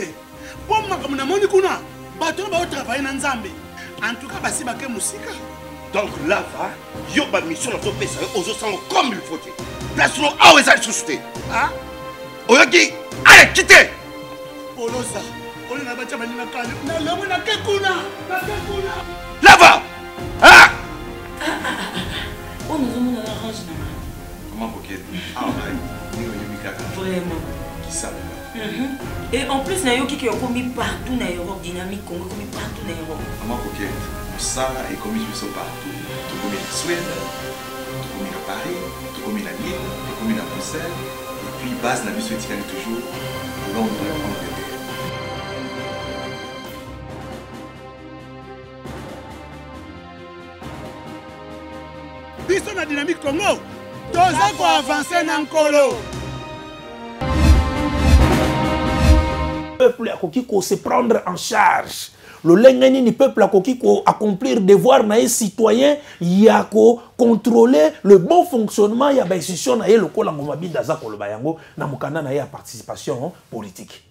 te mpo makambo namoni kuna bato oyo baotravaille na nzambe antuka basi bake mosika donc lava yo bamission nazopesa yo ozosanga comme il faut te place no awa eza lisusu te Ah, oyoki aleki te polosa oyo na batya baninga kani nalongo nake kuna nake kuna lava Ah! oyo nazomona na range na nga Comment Ah, ouais. Ni oyebi kaka. vraiment Kisalela. Mhm. et en plus nayoki ke okomi partout na europe dynamique congo ekomi partout na europe Maman coquette, mosala ekomi biso partout. Tokomi na Suède, tokomi na Paris, tokomi na Lille, tokomi na Bruxelles, et puis base na biso etikali toujours Londres, Angleterre. biso na dynamique congo toza koavanse na nkolo peuple akoki se prendre en charge. Lolenge nini peuple akoki accomplir devoir na ye citoyen ya kocontrôler le bon fonctionnement ya bainstitution na ye lokola ngoma binda aza koloba yango na mokanda na ye ya participation politique.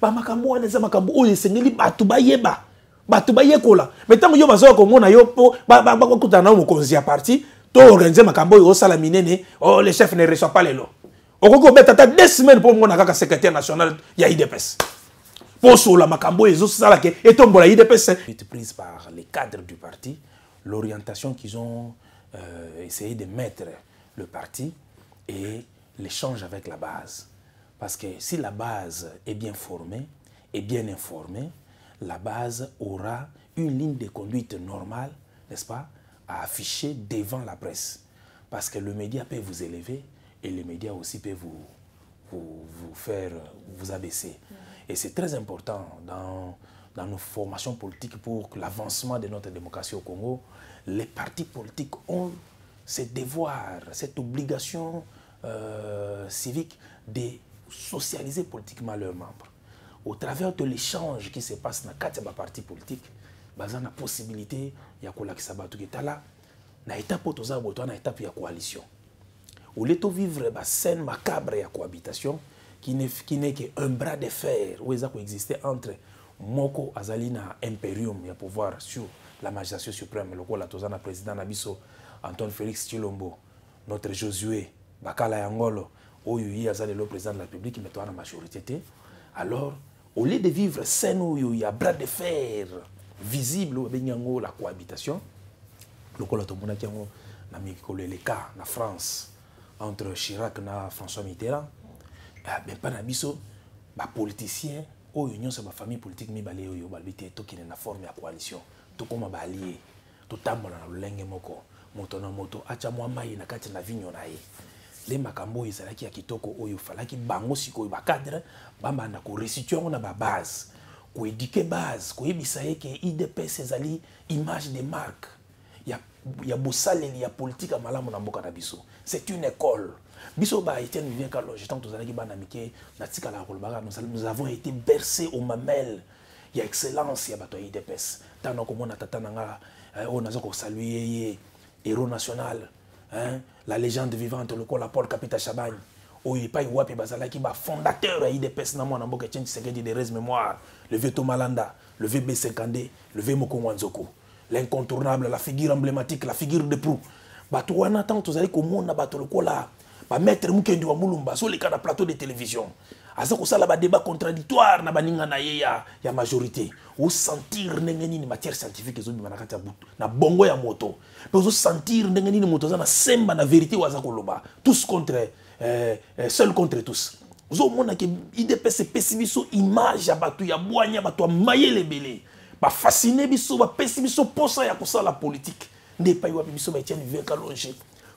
Bamakambo wana eza makambo oyo esengeli bato bayeba. Bato bayekola. Me ntango yo bazoya komona yo mpo bakokutana na mokonzi ya parti to organise makambo oyo osala minene oh, le chef ne reçoit pas lelo okoki kobeta ata deux semaines mpo omona kaka secrétaire national ya idps posola makambo etombola idps prise par les cadres du parti l'orientation qu'ils ont euh, essayé de mettre le parti et l'échange avec la base. Parce que si la base est bien formée et bien informée la base aura une ligne de conduite normale n'est-ce pas à afficher devant la presse. Parce que le média peut vous élever et le média aussi peut vous vous, vous faire vous abaisser. Et c'est très important dans, dans nos formations politiques pour l'avancement de notre démocratie au Congo. Les partis politiques ont ce devoir, cette obligation euh, civique de socialiser politiquement leurs membres. Au travers de l'échange qui se passe dans quatre partis politiques, baza na possibilité ya kolakisa bato ketala na étape oyo toza boto na étape ya coalition au lieu de vivre la scène macabre ya cohabitation qui n'est qu'un bras de fer où ils exister entre moko azali na imperium ya pouvoir sur la magistrature suprême lokola toza na président na Antoine Félix Tshilombo notre Josué Bakala Yangolo oyo ye président de la République mais toza na majorité alors au lieu de vivre scène oyo ya bras de fer visible oyo babengi yango la cohabitation. Lokola tomonaki yango na mikolo eleka na france entre chirac na françois mitterrand me mpa na biso bapoliticien oyo nyonso bafamille politique mibale oyo balobi te tokende na forme ya coalition. Tokóma baalie totambola na lolenge moko. Moto na moto atya mwa mai na kati na vigno na ye. Nde makambo oyo ezalaki ya kitoko oyo falaki bango sikoyo bacadre bambanda korestitue yango na babase koéduke base koyebisa ye ke idps ezali image de marque ya, ya bosaleli ya politique ya malamu na mboka na biso. C'est une école biso nous avons été bercé au mamel ya excellence ya bato ya idps ntango héros national hein? la légende vivante paul kapita chabagne. Oyo epai wapi bazalaki le vieux tomalanda le vieux b50 le vieux mokongwa nzoko. L'incontournable la figure emblématique la figure de lokola bamaître mukendi wa mulumba azoleka na plateau de télévision. Aza kosala badébat contradictoire na baninga na ye ya, ya majorité. Osentir ndenge nini matière scientifique ezobima na kati ya butu na bongo ya moto. Mpe ozosentir ndenge nini moto aza na semba na vérité oyo aza koloba. Tous contre euh, euh, seul contre tous. Ozomona ke idps epesi biso image ya bato ya bwanya bato ya mayele ebele bafascine biso bapesi biso mposa ya kosala politike nde epai wapi biso baetienne vivien kalonge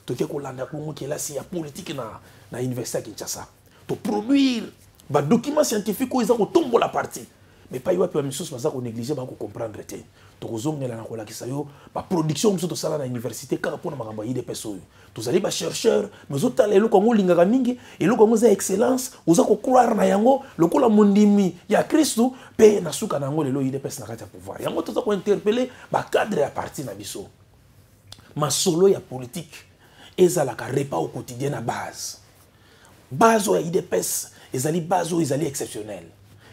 toke kolanda kongo kelasi ya politike na, na université ya kinshasa. Toproduire badocument scientifique oyo eza kotombola parti. Mais epai wapi bamisusu baza konéglige bakocomprendre te. Tokozongela na kolakisa yo baproduction mosusu tosala na université kaka mpona makambo ya idps oyo. Tozali bachercheur mais ozotala eloko yango olingaka mingi eloko yango eza excellence oza kocroire na yango lokola mondimi ya kristu mpe na suka na yango lelo idps na kati ya pouvoir. Yango toza kointerpele bacadre ya parti na biso. Masolo ya politike ezalaka repas au quotidien na base. Base oyo ya idps ezali base oyo ezali exceptionnel.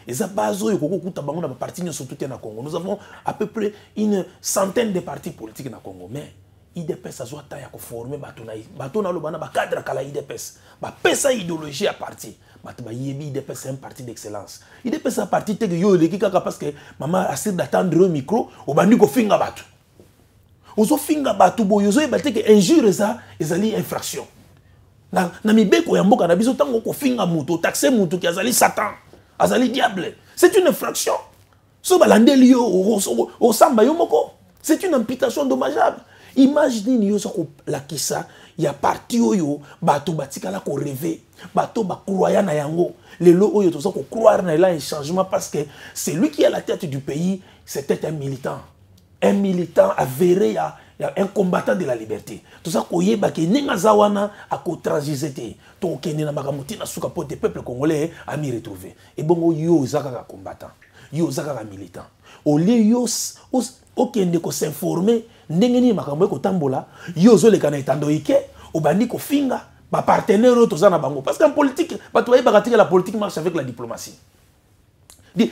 Eza base oyo ekoki okuta bango na baparti nyonso to te na congo. Nous avons à peu près une centaine de partis politiques na congo. Mais idps azwa ta ya koforme bato na bato naloba na bacadre kala idps bapesa idéologie ya parti. Bato bayebi idps un parti d'excellence. Idps ya parti teke yo eleki kaka parce que mama asir d'attendre yo micro obandi kofinga bato ozofinga bato boye ozoyeba teke injure eza ezali infraction. Na, na mibeko ya mboka na biso ntango kofinga moto otaxe moto ki azali satan azali diable c'est une infraction. So balandeli yo osamba yo moko c'est une imputation dommageable. Image nini yo oza kolakisa ya parti oyo bato batikala koreve bato bakroya na yango. Lelo oyo toza kokroire na ela un changement parce que celui qui est à la tête du pays c'était un militant un militant avéré un combattant de la liberté. Toza koyeba ke ndenge aza wana akotransise te. Tokokende na makambo ntina suka mpo te peuple congolais ami retrouvé ebongo yo oza kaka combattant. Yo oza kaka militant. Olie yo okende kosinforme ndenge nini makambo ekotambola yo ozoleka na etando ike obandi kofinga bapartenaire oyo toza na bango. Parce que en politique bato bayebaka teke la politique marche avec la diplomatie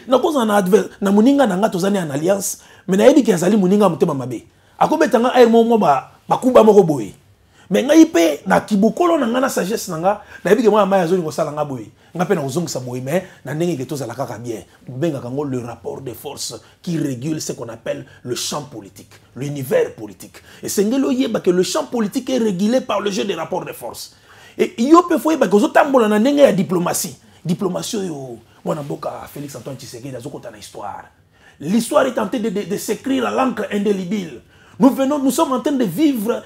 nakozala na adver na moninga na nga tozani en alliance me nayebi ke azali moninga motema mabe. Akobetanga aire moko bakuba moko boye. Me ngai na kibokolo na ngai na sagesse na nga nayebi ke mwana mai azolinga kosala nga boye. Nga mpe na kozongisa boye na ndenge ke tozala kaka bien. Bobengaka yango le rapport de force qui régule ce qu'on appelle le champ politique l'univers politique. Esengeli oyeba ke le champ politique est régulé par le jeu des rapports de force yo mpe fo oyeba ke ozotambola na ndenge ya diplomatie. Diplomatie oyo félix antoine l'histoire est en train de, de, s'écrire à l'encre indélébile. Nous venons nous sommes en train de vivre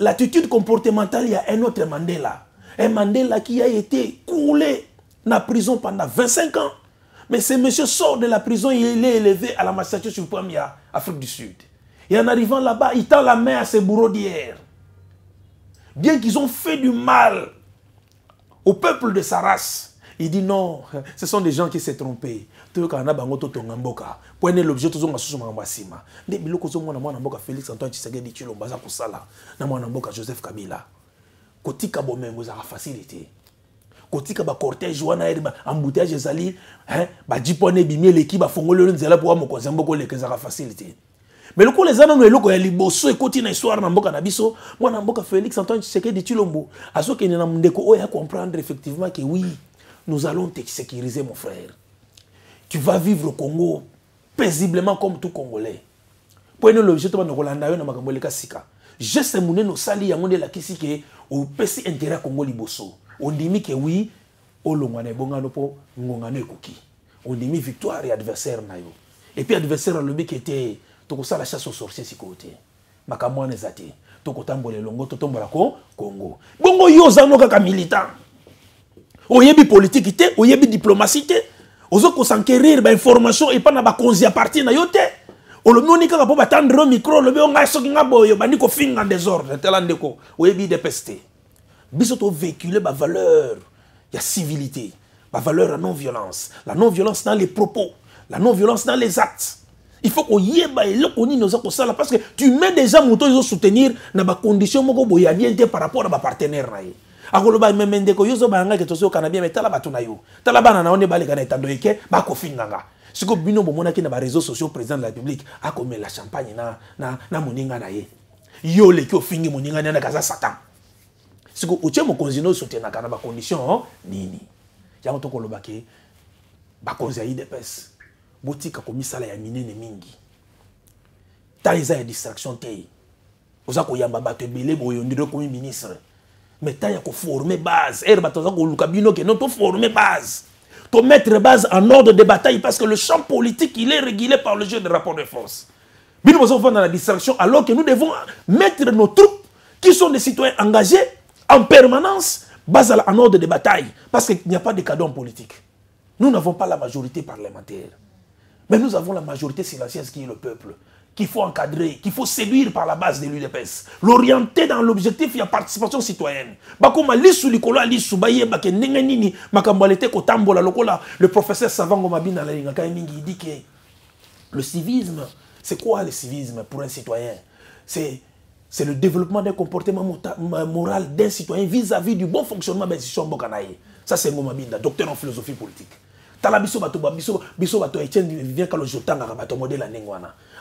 l'attitude comportementale. Il y a un autre mandela. Un mandela qui a été coulé na prison pendant 25 ans. Mais ce monsieur sort de la prison il est élevé à la magistrature suprême ya afrique du sud. Et en arrivant là-bas il tend la main à ses bourreaux d'hier. Bien qu'ils ont fait du mal au peuple de sa race Il dit non, ce sont des gens qui s'est trompés. Prenez l'objet, tout le monde a Dès que vous Félix Antoine Tshisekedi Tshilombaza Kosala, na mwana mboka Joseph Kabila. Kotika bomengo za facilité. Kotika ba cortège wana erba embouteillage ezali, hein, ba jipone bimie leki ba fongolo nzela pour mokonzi mboko leke za facilité. Mais le coup les anano eloko ya liboso ekoti na histoire na mboka na biso, mwana mboka Félix Antoine Tshisekedi Tshilombo, azo kenena ndeko oya comprendre effectivement que oui. Nous allons te sécuriser mon frère. Tu vas vivre au Congo paisiblement comme tout Congolais. Po ene lobi to bana kolanda yo na makambo eleka sika geste monene osali yango nde elakisi ke opesi intérêt ya kongo liboso. Ondimi ke wi olongwa na ebongano mpo ngongano ekoki ondimi victoire ya adversaire na yo epuis adversaire alobi ke te tokosala chasse au sorcier sikoyo te makambo wana eza te tokotambola elongo totombola ko kongo bongo yo oza no kaka militant oyebi politike te oyebi diplomatie te oza kosankerir bainformation epai na bakonzi ya parti na yo te. Olobi oni kaka mpo batandre yo micro olobi o ngai soki ngai boye obandi kofinga désordre. Tala ndeko oyebi idps te biso tovéhicule bavaleur ya civilité bavaleur ya non violence la non violence dans les propos la non violence dans les actes. Il faut koyeba eloko nini oza kosala parce que tu mets déjà moto ezosoutenir na bacondition moko boye ya bien te par rapport na bapartenaire na akoloba meme ndeko yo ozobanga ngai ke tozokana bien me tala bato na yo. Tala bana na yo nde baleka na etando eke bakofinganga. Sikoyo bino bomonaki na baréseaux sociaux président de la république akomela champagne na, na, na moninga na ye. Yo oleki ofingi moninga nani aza satan. Sikoyo otie mokonzi no osotenaka na bacondition nini? Yango tokoloba ke bakonzi ya idps botika komisala ya minene mingi. Ntan eza ya distraction te oza koyamba bato ebele boye ondire okomi ministre mais ntan ya koforme base. Ere bato aza koluka bino non base. Mettre base en ordre de bataille parce que le champ politique est régulé par le jeu de rapport de force. Bino boza kofanda na distraction alors que nous devons mettre nos troupes qui sont des citoyens engagés en permanence bazala en ordre de bataille. Parce qu'il n'y a pas de cadeau en politique. Nous n'avons pas la majorité parlementaire. Mais nous avons la majorité silencieuse qui est le peuple qu'il faut encadrer, qu'il faut séduire par la base de l'UDPS, l'orienter dans l'objectif, il y participation citoyenne. Le professeur Savango Mabina dit que le civisme c'est quoi le civisme pour un citoyen? C'est le développement d'un comportement moral d'un citoyen vis-à-vis du bon fonctionnement de l'institution mboka na ye ça c'est ngoma binda docteur en philosophie politique. Biso modele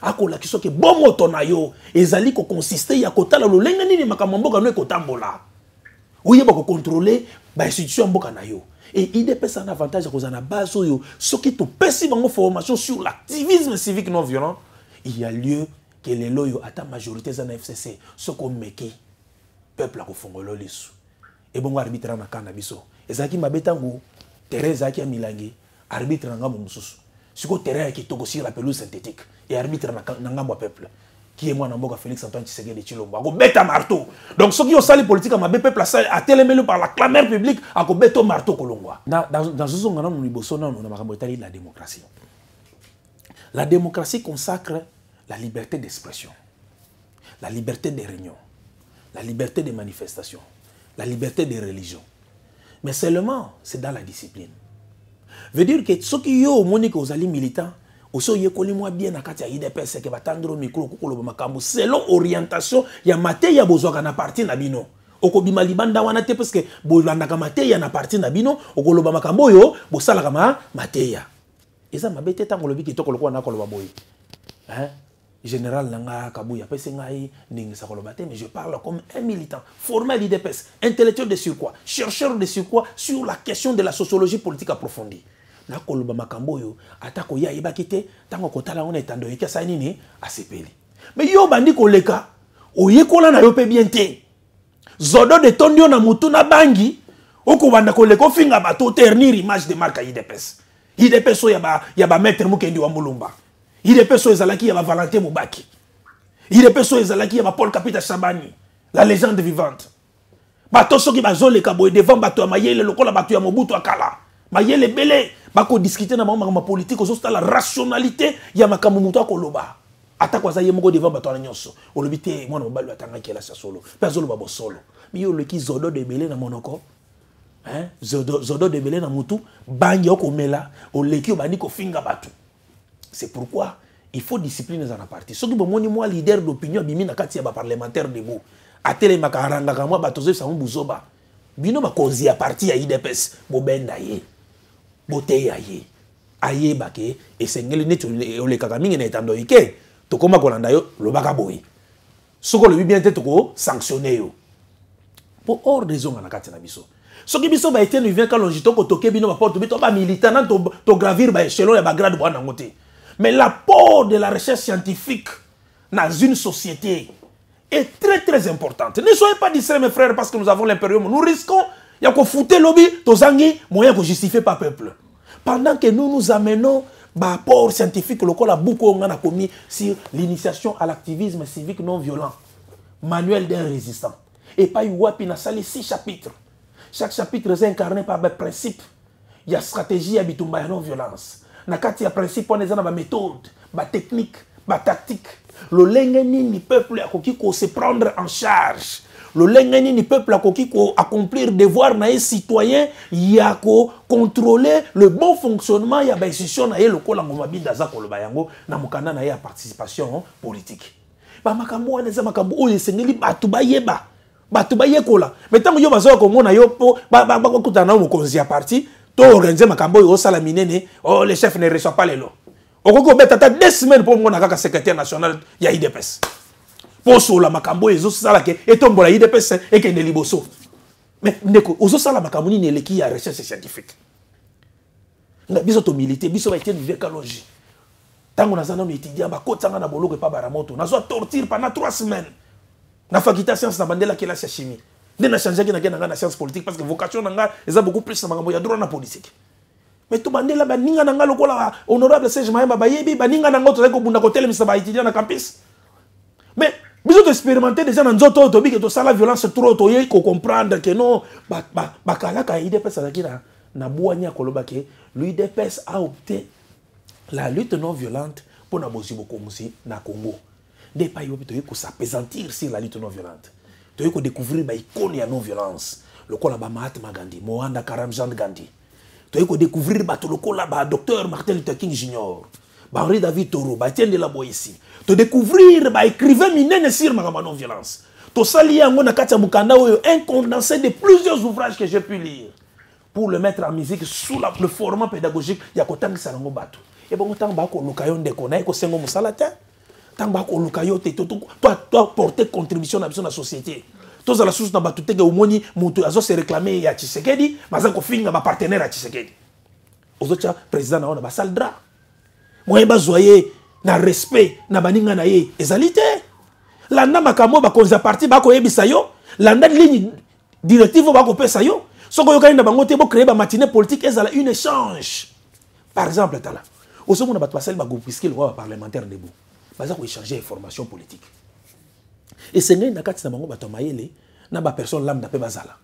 ya ndenge wana akolaki soki bomoto na yo ezali kokonsiste ya kotala lolenge nini makambo ya mboka no ekotambola. Oyeba kocontrole bainstitution ya mboka na yo. E idps ana avantage ya kozala na base oyo soki topesi bango formation sur l'activisme civique non violent il y a lieu ke lelo oyo ata majorité eza na fcc soki omeki peuple akofongola lisu ebongo arbitre na kan na biso. Ezalaki mabe ntango terrain ezalaki ya milangi arbitre na ngambo mosusu. Sikoyo terrain ya kitoko sur la pelouse synthétique e arbitre na ngambo peuple. Qui est mwana mboka félix antoine tshisekedi tshilombo. Akobeta marteau. Donc soki osali politique ya mabe peuple asali atelemeli par la clameur publique akobeta o marteau kolongwa. Na- na- nazozonga nano liboso nano na makambo etali la démocratie. La démocratie consacre la liberté d'expression la liberté de réunion la liberté de manifestation la liberté de religion mais seulement c'est dans la discipline. Veut dire que soki yo omoni ke ozali militant osi oyekoli mwa bien na kati ya idps ke batandiro mikro okokoloba makambo. Selon orientation ya mateya bozwaka na parti na bino. Okobima libanda wana te parceke bolandaka mateya na parti na bino okoloba makambo oyo bosalaka ma mateya eza mabe te ntango olobi kitoko lokola nakoloba boye. Hein? général na nga kabuya apesi ngai ndingisa koloba te mais je parle comme un militant. Formé à l'idps intellectuel de surcroît chercheur de surcroît sur la question de la sociologie politique approfondie nakoloba makambo oyo ata koya ayebaki te ntango kotala ngo na etando yoki asali nini? Asepeli. Mais yo bandi koleka oyekola na yo mpe bien te. Zodo de tondi yo na motu na bangi okobanda koleka ofinga bato oternir image de marque ya idps idps oyo ya ba- ya bamaître mokendi wa mulumba. Idps oyo ezalaki ya bavalentin mobaki. Idps oyo ezalaki ya bapaul kapita shabani la légende vivante. Bato soki bazoleka boye devant bato ya mayele lokola bato ya mobutu akala mayele ebele bakodiskute na bango makambo ya politike ozotala rationalité ya makambo motu akoloba atako aza ye moko devant bato wana nyonso. Olobi te mwana mobali atangaki elasi ya solo. Mpe azoloba bosolo. Mi oleki zodo de ebele na monoko. Hein? zodo, zodo de ebele na mutu bangi okomela oleki obandi kofinga bato c'est pourquoi il faut discipline eza na parti soki bomoni mwa leader d'opinion abimi na kati ya baparlementaire debout atelemaka arangaka mwa bato ozoyebisango buzoba. Bino bakonzi ya parti ya idps bobenda ye boteya ye. Ayeba ke esengeli neti ole- olekaka mingi na etando ike tokóma kolanda yo lobaka boye. Soki olobi bien te tokosanctionne yo. Mpo ordre ezonga na kati na biso. Soki biso baetienne vivien kalongi tokotoke bino baporte bi to bamilitant na to- togravir baéchelon ya bagrade bwana yango te mais l'apport de la recherche scientifique dans une société est très très importante. Ne soyez pas distraits mes frères parce que nous avons l'impérium. Nous risquons ya kofute lobi tozangi moyen kojustifier par peuple. Pendant que nous nous amenons bapport scientifique lokola buku oyo nga nakomi sur l'initiation à l'activisme civique non violent. Manuel d'un résistant. Epai wapi nasali six chapitres. Chaque chapitre eza incarné par baprincipe ya stratégie ya bitumba non violence na kati ya principe wana eza na baméthode batechnique batactique lolenge nini peuple akoki kose prendre en charge lolenge nini peuple akoki koaccomplir devoir na ye citoyen ya kocontrôler le bon fonctionnement ya bainstitution na ye lokola ngoma binda aza koloba yango na mokanda na ye ya participation politique. Bamakambo wana eza makambo oyo esengeli bato bayeba bato bayekola me ntango yo bazoya komona yo mpo bakutana na yo mokonzi ya parti to organise makambo oyo osala minene oh, le chef ne reçoit pas lelo okoki kobeta ata deux semaines mpo mona kaka secrétaire national ya idps mpo osola makambo oyo ezosalaka etombola idps ekende liboso. Me ndeko ozosala makambo nini eleki ya recherche scientifique? Biso tomilite biso baetienne vivien kalongi ntango naza nano étudiant bakotanga na boloko epa baramoto nazwa torture pendant trois semaines. Nafakita science na bandela kelasi ya chimie. Nde nachangeaki nake na ngai na science politique parce que vocation na ngai eza beaucoup plus na makambo ya droit na politique. Mais tobandela baninga na ngai lokola honorable serge mayemba bayebi baninga na ngai tozali kobunda kotelemisa baétudiant na campus. Mais biso toexpérimente déjà na nzoto oyo tobiki tosala violence trop toyei kocomprendre ke non ba- ba- bakalaka ya idps azalaki na, bwani ya koloba ke l'idps a opté la lutte non violente mpo na bozwi bokomusi na congo. Nde epai wapi toyei kosapesantir sur la lutte non violente. Toyei kodécouvrir baikone ya non violence. Lokola bamahatma gandhi mohanda karamjand gandhi. Toyei kodécouvrir bato lokola badocteur martin luther king junior bahenri david toro batiendela boye ici. Todécouvrir baécrivain minene sur ya non violence tosali yango na kati ya mokanda oyo un condensé de plusieurs ouvrages que j'ai pu lire. Pour le mettre en musique sous la, le format pédagogique ya kotangisa yango bato. Ebongo ntango bakoluka yo ndeko naye kosenga mosala te. Ntango bakoluka yo te to- to- to- to apporter contribution na biso na société. Tozala susu na bato teke omoni moto azose réclame ya tshisekedi baza ya tshisekedi. Président na na moye bazwa ye na respect na baninga na ye. Ezali te. Landa makambo oyo bakonzi ya parti bakoyebisa yo. Landa ligne directive oyo bakopesa yo. Soki oyokani na bango te bocreye bamatine politique ezala une échange. Par exemple tala. Ozomona bato basali bagroupuscule oyo baparlementaire ndebu baza koéchange information politique. Esengeli na kati na bango bato ya mayele na bapersone lambda mpe bazala.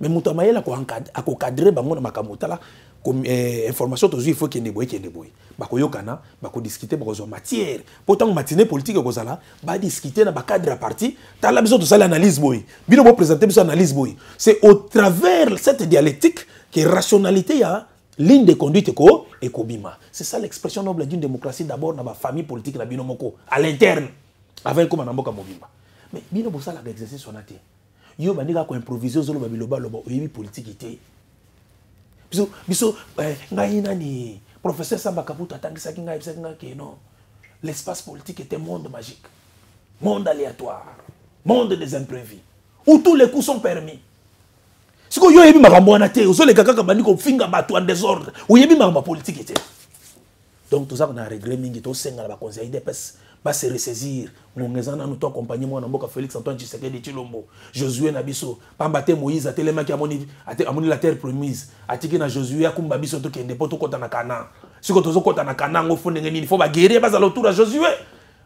Mais moto ya mayele ako- akokadre bango na makambo. Tala information tozwi il faut ekende boye ekende boye bakoyokana bakodiskute bakozwa matière. Mpo ntango matine politique ekozala badiskute na bacadre ya parti tala biso tosali analyse boye bino boprésente biso analyse c'est au travers cette dialectique que rationalité ya ligne de conduite eko ekobima c'est ça l'expression noble d'une démocratie d'abord na bafamille politique bino moko à l'interne avant ekóma na mboka mobimba. Mais bino bosalaka exercice wana te yo bandi kaka koimprovise ozoloba bilobaloba oyebi politiki te biso biso eh, ngai nani? Professeur samba kaputo atangisaki ngai ayebisaki ngai ke non. L'espace politique un monde magique. Monde aléatoire. Monde des imprévus. Où tous les coups sont permis. Sikoyo yo oyebi makambo wana te. Ozoleka kaka bandi kofinga bato en désordre. Oyebi makambo ya politike te. Donc toza na regret mingi tosenga na bakonzi ya idps base ressaisir. Ngonga eza nanu to accompagne mwana mboka félix antoine tshisekedi tshilombo. Josue na biso. Pamba te moïse atelemaki amoni la terre promise. Atiki na josue akumba biso tokende mpo tokɔta na kana. Siko tozokɔta na kana yango fo ndenge nini? Fo baguerrier bazala autour ya josue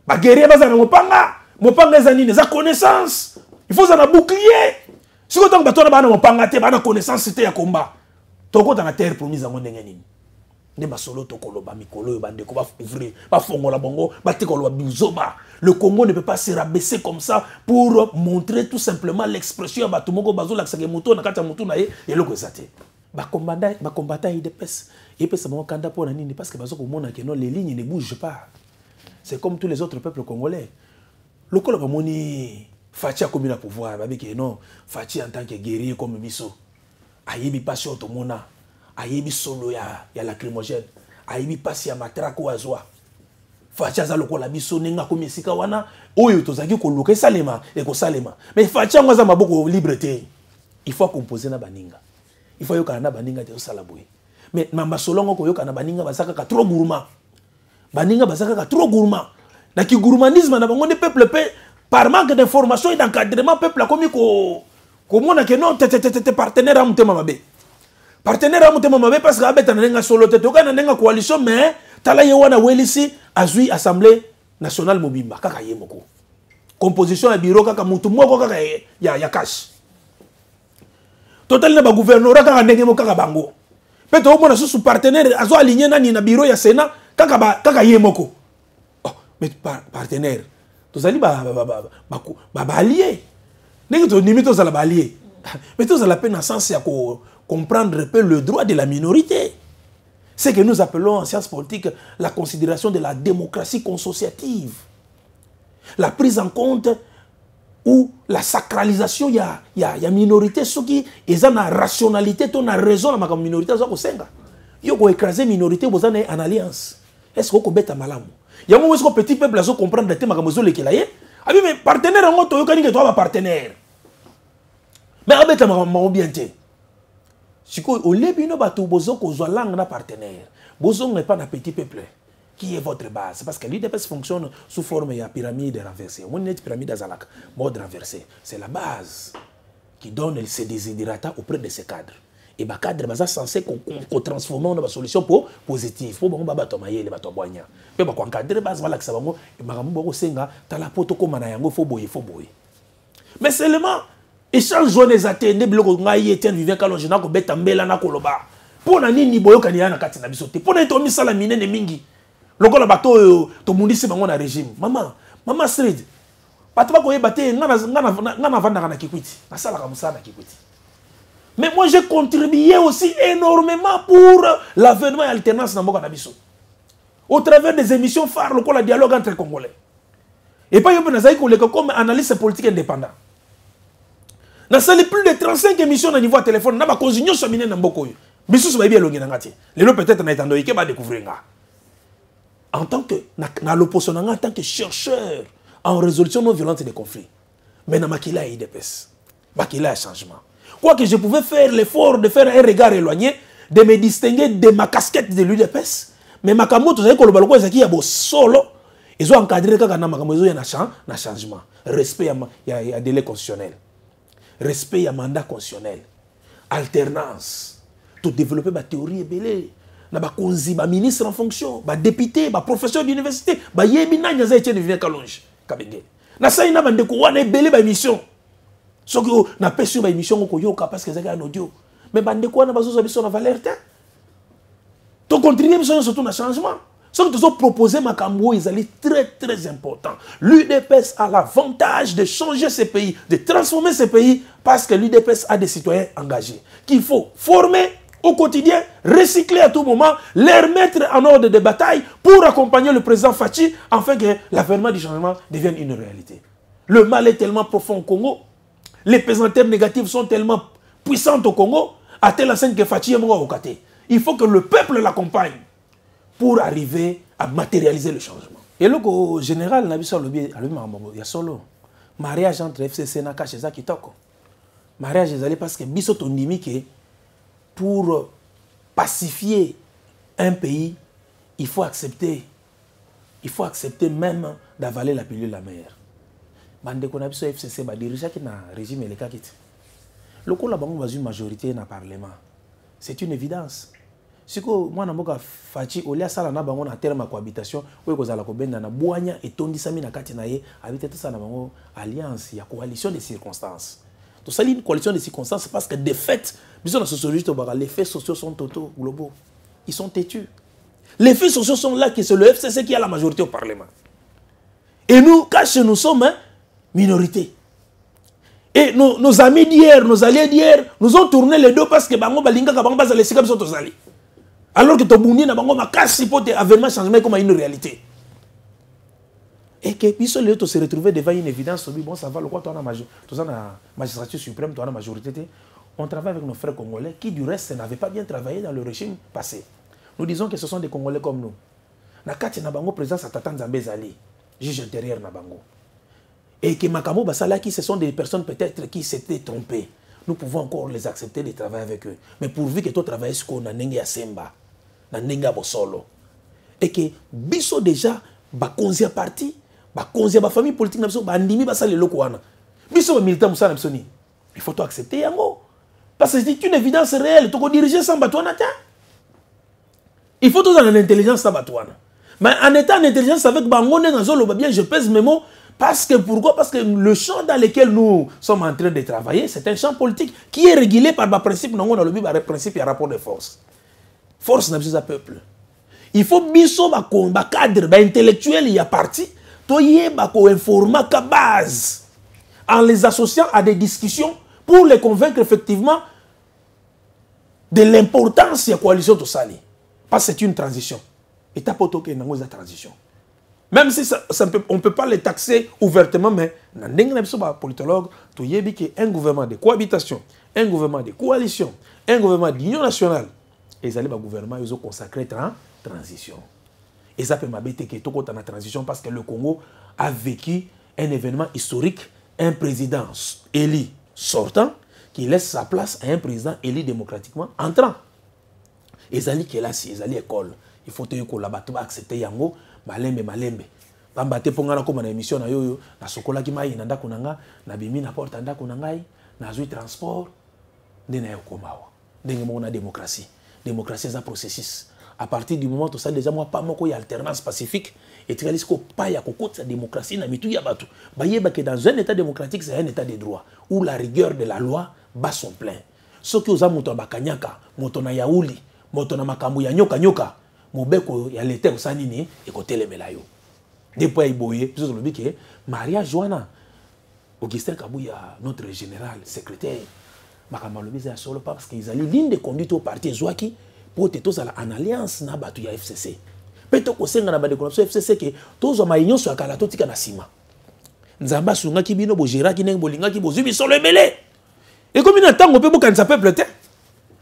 baguerrier bazala na mopanga. Mopanga eza nini? Eza connaissance. Il faut ozala na bouclier. Siko ntango bato wana baa na mopanga te baa na connaissance te ya komba. Tokɔta na terre promise yango ndenge nini nde masolo tokoloba mikolo oyo bandeko baouvrir bafongola bango batekoloba bizoba. Le congo ne peut pas se rabaisser comme ça pour montrer tout simplement l'expression ya bato moko bazolakisaka moto na kati ya motu na ye eloko eza te. Bakombata idps epesa bango kanda mpo na nini? Parce que baza komona ke non les lignes ne bouge pas. C'est comme tous les autres peuples congolais. Lokola bamoni faci akomi na pouvoir babiki non faci en tant que guerrier comme biso ayebi mpasi oyo tomona ayebi solo ya, ya lacrymogène. Ayebi mpasi ya matrake oyo azwa. Faci aza lokola biso ndenge akomi esika wana oyo tozalaki koluka esalema ekosalema. Mais faci yango aza maboko libre te. Il faut akompose na baninga. Il faut ayokana na baninga te osala boye. Mais na masolo yango koyokana na baninga baza kaka trop gourmand baninga baza kaka trop gourmand na kigourmandisme na bango nde peuple mpe par manque d'information et d'encadrement peuple akomi ko komona ke non tetetete partenaire ya motema mabe partenaire ya motema mabe parce que abeta na ndenge solo te. Tokai na ndenge coalition mais tala ye wana welisi azwi assemblée nationale mobimba kaka ye moko. Composition ya bureau kaka mutu moko kaka ya, ya cash. Totali na bagouvernorat kaka ndenge moko kaka bango. Mpe toomona susu partenaire azo aligne nani na bureau ya sénat kaka, ba, kaka ye moko. Oh, mais par, partenaire tozali baalie ba, ba, ba, ba, ba ndenge tondimi tozala baalie mais tozala mpe na sens ya ko comprendre peu le droit de la minorité ce que nous appelons en sciences politiques la considération de la démocratie consociative la prise en compte ou la sacralisation ya, ya, ya minorité soki eza na rationalité to na raison na makambo minorité aza kosenga yo koécrase minorité boza na ye en alliance est ce que okobeta malamu yango ngo siko petit peuple azo comprendre te partenaire mais sikoyo olie bino bato bozokozwa langue na partenaire. Bozonga epa na petit peuple. Qui est votre base? Parce que l'UDPS fonctionne sous forme ya pyramide renversée. Omoni neti pyramide azalaka mode renversé. C'est la base qui donne ses désirata auprès de ses cadres. Et bacadre baza censé kotransforme ngo na basolution po positive mpo bango babato mayele bato ya bwanya mpe bakoencadre base balakisa bango makambo bakosenga tala po tokóma na yango fo boye fo boye. Mais seulement échange wana eza te nde biloko ngai ye etienne vivien kalonge nakobeta mbela nakoloba. Mpo na nini boyokani ya na kati na biso te? Mpo na ye tomisala minene mingi. Lokola bato oyo tomundisi bango na régime. Mama mama strid bato bakoyeba te nga navandaka na mais moi j'ai contribué aussi énormément pour l'avènement ya alternance na mboka na biso. Au travers des émissions phares lokola dialogue entre congolais. Epai yo mpe nazali koleka comme analyste politique indépendant nasali plus de 35 émissions na niveau ya téléphone na bakonzi nyonso ya minene na mboka oyo. Bisusu bayebi elongi na nga te lelo peut-être na etando eke badécouvrir nga. En tant que na, loposo na nga en tant que chercheur en résolution non violente des conflits. Mais na makila ya idps makila ya changement. Quoique je pouvais faire l'effort de faire un regard éloigné de me distinguer de ma casquette de l'udps mais makambo tozali koloba lokola ezalaki ya bosolo ezo encadre kaka na makambo ezoya na, chan, na changement. Respect ya, ya, ya délai constitutionnel respect ya mandat constitutionnel alternance todéveloppe bathéorie ebele na bakonzi baministre en fonction badéputé baprofesseur d'université bayebi nani aza etienne vivien kalonge kabenge. Nasali na bandeko wana ebele baémission soki napesi yo baémission ngo koyoka parce que ezalaki ya na audio. Mais bandeko wana bazozwa biso na valeur te. Tocontribue biso nyonso to na changement soki tozoproposer makambo oyo ezali très très important. L'udps a l'avantage de changer ce pays de transformer ce pays parce que l'udps a des citoyens engagés qu'il faut former au quotidien recycler à tout moment les remettre en ordre de bataille pour accompagner le président Fachi afin que l'avènement du changement devienne une réalité. Le mal est tellement profond au Congo les pesanteurs négatives sont tellement puissantes au Congo, à telle enseigne que Fatih est mort au Kate. Il faut que le peuple l'accompagne pour arriver à matérialiser le changement. Et le au général, alobi makambo ya solo. Mariage entre FCC na cache eza kitoko. Mariage ezali parce que pour pacifier un pays, il faut accepter il faut accepter même d'avaler la pilule amère. bandeko na biso fcc badirigeaki na régime elekaki te lokola bango bazwi majorité na parlement c'est une évidence sikoyo mwana mboka faci olia asala na bango na terme cohabitation oyo kozala kobenda na bwanya etondisami na kati na ye abi te tosala na bango alliance ya coalition de une coalition de circonstances parce que de fait biso na sociologie les faits sociaux sont totaux globaux ils sont têtus les faits sociaux sont là que c'est le fcc qui a la majorité au parlement et nous, nous sommes hein, minorité. Et nos, amis d'hier, nos alliés d'hier, nous ont tourné les dos parce que bango balinga ka bango bazali sika biso tozali. Alors que tobundi na bango makasi pour te avènement changement comme une réalité. Et que biso leo to se retrouver devant une évidence tobi bon ça va le quoi toi na magistrature suprême toi na majorité. On travaille avec nos frères congolais qui du reste n'avaient pas bien travaillé dans le régime passé. Nous disons que ce sont des congolais comme nous. Na kati na bango président Satatan Nzambe zali, juge intérieur na et que Makamo Basalaki, ce sont des personnes peut-être qui s'étaient trompées. Nous pouvons encore les accepter de travailler avec eux. Mais pourvu que tu travailles sur na nenge ya semba, na bosolo. Et que biso déjà, bakonzi ya parti, bakonzi ya ba famille politique na biso, bandimi basali loko wana. Biso ba militant musala biso ni. Il faut accepter yango. Parce que c'est une évidence réelle. Tu diriger sans batouana. Il faut tout dans l'intelligence sans batouana. Mais en étant en intelligence avec bango zolo bien je pèse mes mots parce que pourquoi? Parce que le champ dans lequel nous sommes en train de travailler, c'est un champ politique qui est régulé par le principe, non, on a le principe, il y a rapport de force. Force n'a pas peuple. Il faut biso ba ba cadre ba intellectuel il y a parti ko informa base en les associant à des discussions pour les convaincre effectivement de l'importance de la coalition de Sali. Parce que c'est une transition. Et toqué dans la transition. Même si ça, ça on ne peut pas les taxer ouvertement, mais les que un gouvernement de cohabitation, un gouvernement de coalition, un gouvernement d'union nationale, et ils allaient gouvernement, ils ont consacré en transition. Et ça peut m'habiter que tout dans la transition parce que le Congo a vécu un événement historique, un président élu sortant qui laisse sa place à un président élu démocratiquement entrant. ezali kelasi ezali école il faut toyekola bato baaccepte yango malembe malembe. Pamba te mpo ngai nakóma na émission na yo oyo nasokolaki mai na ndako na nga nabimi na porte ya ndako na ngai nazwi transport nde naye okóma awa. Ndenge moko na démocratie. Démocratie eza processus. À partir du moment tosali déjà mwa pa moko ya alternance pacifique etikali siko pa ya kokotisa démocratie na mitu ya bato. Bayebake dans un état démocratique c'est un état de droit où la rigueur de la loi bat son plein. Soki oza moto ya bakanyaka moto na yauli moto na makambo ya nyoka-nyoka mobeko ya leta ekosala nini ekotelemela yo. Nde mpo ya iboye biso tolobi ke mariage wana augustin kabuya notre général secrétaire. Makambo alobi eza ya solo parce que ezali ligne de conduite oyo parti ezwaki mpo te tozala en alliance na bato ya fcc mpe tokosenga na bandeko na biso fcc ke tozwa mai nyonso ya kala totika na nsima. Nzambe asungaki bino bogéraki ndenge bolingaki bozwi bisolo ebele. Ekomi na ntango mpe bokanisa peuple te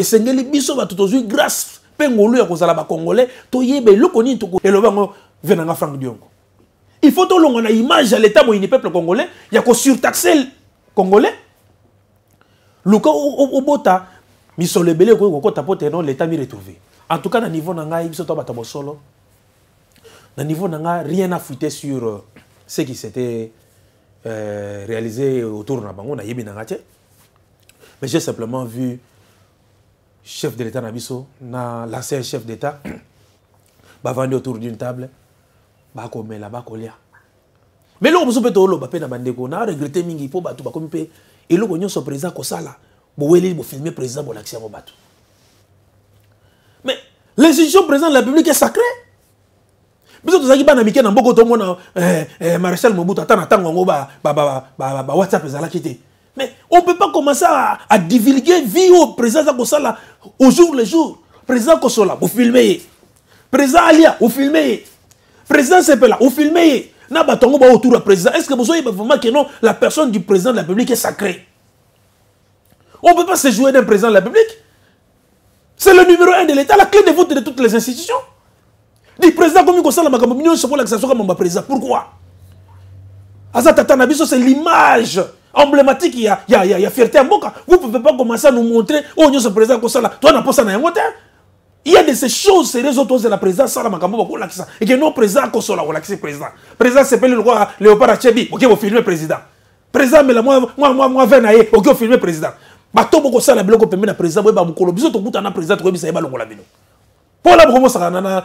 esengeli biso bato tozwi grâce mpe ngolu ya kozala bacongolais toyeba eloko nini elobi yango il faut tolonga na image ya l'état moyini peuple congolais ya kosurtaxe congolais. Luka obota misolo ebele ekoki kokota mpo teno l'état mi retrouvé en tout cas na niveau na biso to bosolo na niveau rien sur euh, ce qui s'était euh, réalisé autour na bango nayebi mais j'ai simplement vu chef de l'état na biso na l'ancien chef d'état bavandi autour d'une table bakomela bakolia mais eloko mosusu mpe tooloba mpe na bandeko na regrete mingi mpo bato bakomi mpe eloko nyonso président kosala boweleli bofilme président bolakisi yango bato mais l'institution président de la république est sacré biso tozalaki bana mike na mboka tomona eh, eh, maréchal mobutu ata na ntango yango bawhatsapp ezalaki te mais on peut pas commencer à, divulguer vie au président aza kosala au jour le jour. Président kosola bofilme ye président alia ofilme ye président sepela yango bao autour ya président. Est ce que bozoyeba vraiment que non la personne du président de la république est sacrée? On peut pas se jouer d'un président de la république. C'est le numéro un de l'état la clé de voûte de toutes les institutions. Di président makambo nyonso mpo lakisa soka mambo ya président. Pourquoi? Aza tata na biso c'est l'image emblématique ya, ya, ya, ya fierté ya mboka. Vous pouvez pas commencer à nous montrer oyo nyonso président kosala toa na posa na yango te. Il y a de ces choses sérieuses oyo tozela président asala makambo bakolakisa eke no président akosola kolakisi président. Président sepeli lokwa léopard achebi oke bofilme président. Président amela mwa ve na ye oke ofilme président. Bato bokosala biloko pembe na président boyeba mokolo. Biso tokuta na président tokoyebisa ye balongola bino. Mpo na bokomosaka na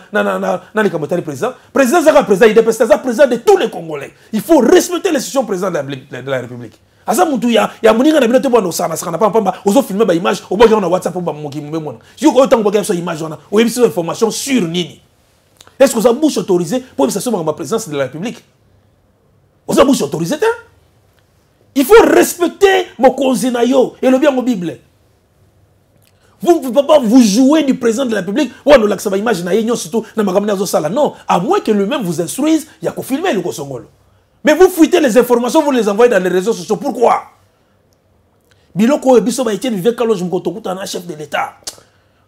président. Président ezaka président idps aza président de tous les congolais. Il faut respecter l'institution président de la, de la république aza mutu ya, ya moninga na bino te bwana osala na saka na pambapamba ozofilme baimage obwaki yango na whatsapp po bamokimi mbe mwana sikoyo oyo ntango obwaki biso image wana oyebisi biso information sur nini? Est ce que oza bouche autorisé po oyebisa biso makambo ya présidence de la république? Oza bouche autorisé te? Il faut respecter mokonzi na yo elobi yango bible vous ne pouvez pas vous jouer du président de la République. Ou on a ça image na yenyo surtout zo sala. Non, à moins que lui-même vous instruise, il y a qu'au filmer le Kosongolo. Mais vous fuitez les informations, vous les envoyez dans les réseaux sociaux. Pourquoi? Biloko biso ba Etienne Kaloje mkotokuta na chef de l'État.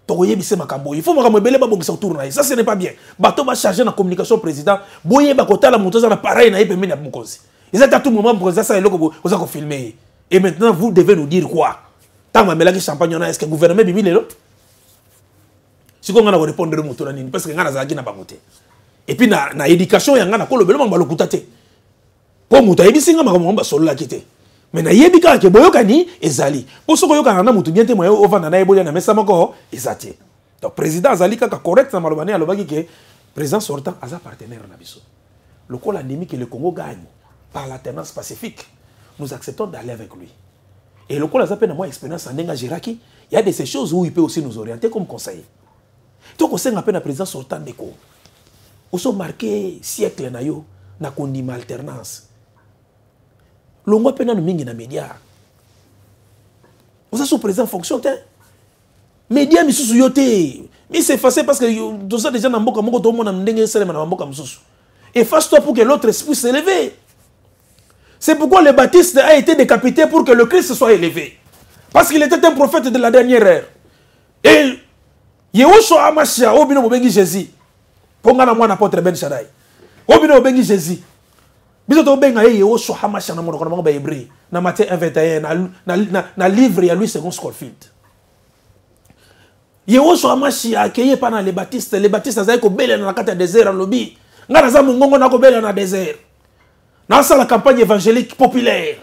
Tokoye bise makambo. Il faut makambo belé ba bongisa autour na. Ça ce n'est pas bien. Bato ba charger na communication président. Boye ba kotala moto za na pareil na yepembe na mokonzi. Ils à tout moment président ça eloko ko za ko filmer. Et maintenant vous devez nous dire quoi? Ntango amelaki champagne wana estce que gouvernement ebimi lelo? Sikoyo ngai na korépondre moto na nini? Parce que ngai nazalaki na bango te epuis na, na éducation ya ngai nakolobela makambo balokuta te mpo moto ayebisi ngai makambo yango basololaki te mais nayebi kaka ke boyokani ezali mpo soki oyokana na motu bien te moye ovanda na ye bolia na mesa moko eza te donc président azali kaka correct na maloba ne alobaki ke président sortant aza partenaire na biso lokola andimi ke le congo gagne par l'alternance pacifique nous acceptons d'aller avec lui Et coup, là, ça fait moi expérience en Nenga Giraki. Il y a de ces choses où il peut aussi nous orienter comme conseiller. Un peu la président sortant. On s'est marqué siècle na yo na kondima alternance. Longo pe na no mingi na média. On sait président fonction te. Média misusu yo te. Facile parce que tout ça déjà na mboka moko to mona ndenge selema na mboka misusu. Efface-toi pour que l'autre puisse s'élever. C'est pourquoi le Baptiste a été décapité pour que le Christ soit élevé. Parce qu'il était un prophète de la dernière ère. Et Yehoshua Amashia, obino bobengi Jésus. Ponga na mwana apôtre Ben Shaddai. Obino bobengi Jésus. Biso to benga ye Yehoshua Amashia na monoko na bango ba hébreu. Na Matthieu 1:21 na, na, na, na livre ya Louis II Scofield. Yehoshua Amashia akeye pa na le Baptiste, le Baptiste azali ko belela na kati ya désert alobi. Nga naza mongongo na ko belela na désert. nasala campagne évangélique populaire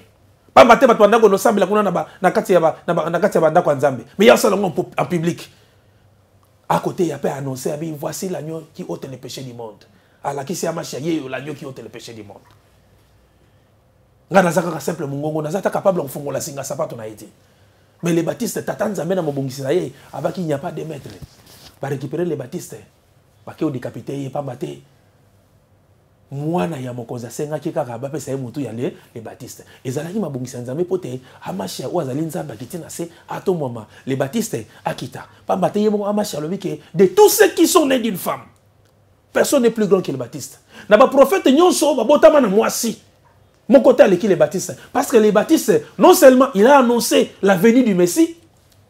pamba te bato bandako losambela kuna na kati ya bandako ya nzambe mais yasala yango en public côté ya mpe annoncé abi voici l'agneau qui ôte le péché du monde alakisi ya mashi ya ye oyo lanyoki ote le péché du monde nga naza kaka simple mongongo naza ta capable ya kofongola singa sapato na ye te. Mais le baptiste tata nzambe na mobongisi na ye abaki il n'y a pas de maître barécupere le baptiste bake odécapite ye pamba te. Mwana ya mokonzi asengaki kaka bapesa ye motu ya le, le baptiste. Ezalaki mabongisi ya nzambe mpo te amashia oyo azali nzambe akiti na se atomwama. Le baptiste akita. Pamba te ye moko amashia alobi ke de tous ceux qui sont nés d'une femme personne n'est plus grand que le baptiste. Na baprofete nyonso babotama na mwasi moko te aleki le baptiste parce que le baptiste non seulement il a annoncé la venue du messie